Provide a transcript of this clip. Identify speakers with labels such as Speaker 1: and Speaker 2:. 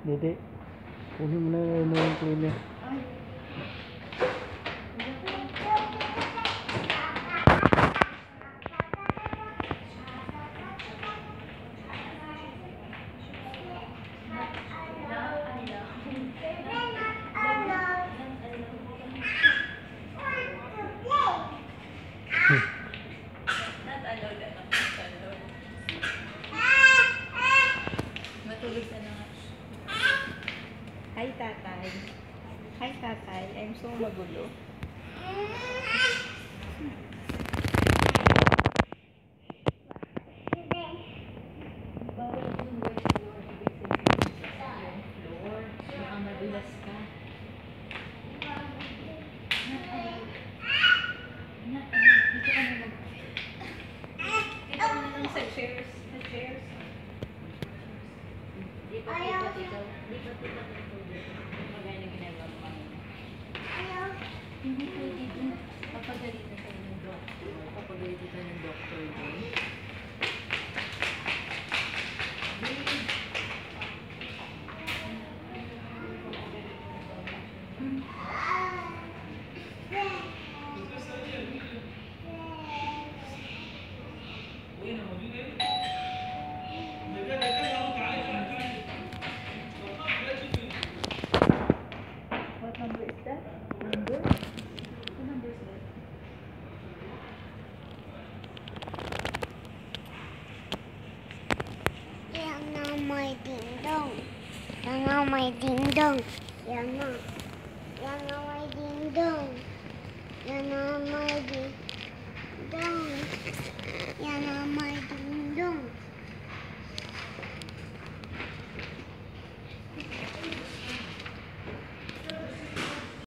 Speaker 1: Dede. Kunin mo na yung yung cleaner.
Speaker 2: Not tatay. Hi, tatay. I'm so magulo. Not. Dito ka na mag... Dito ka na lang sa chairs. Sa chairs. Dito, dito, dito. Dito, dito, dito. Magaya na ginagawa mo kanina. Hindi po dito. Papagalitan tayo ng doctor. Papagalitan tayo ng doctor doon. that number?
Speaker 3: My ding dong. you know, my ding dong. My ding dong.